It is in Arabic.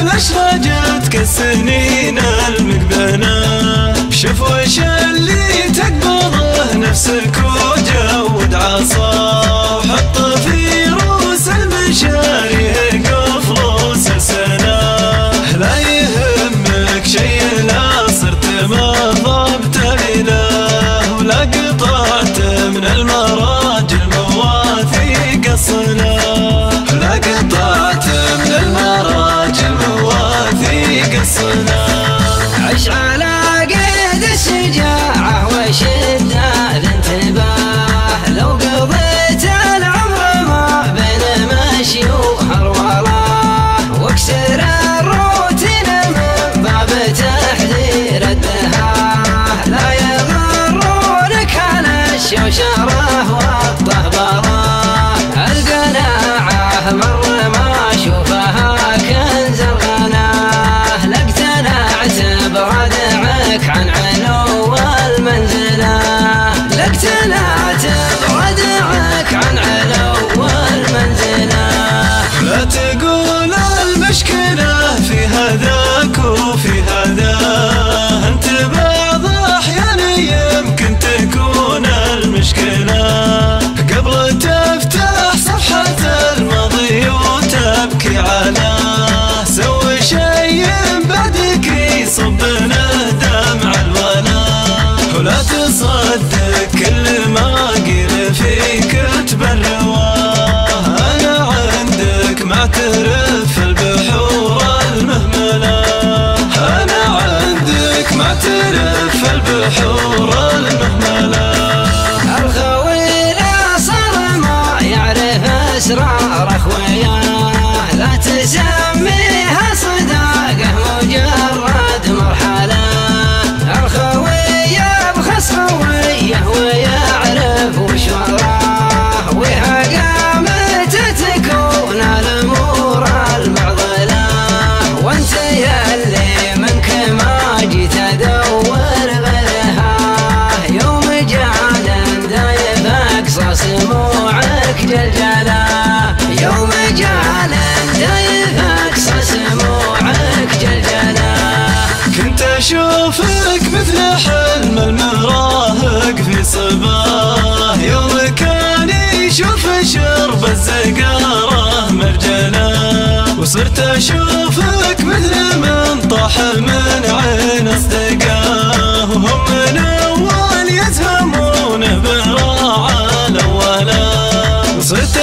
بلاش حاجة تكسرني هنا المقبنا شوف وش اللي تقبضه نفسك عاش على قيد الشجاعة وشي اسرار عشقك مثل حلم المراهق في صباه يوم كان يشوف شرب الزقاره مرجله وصرت أشوفك مثل من طاح من عين أصدقاه. وهم من اول يزهمونه براعة الاوله وصرت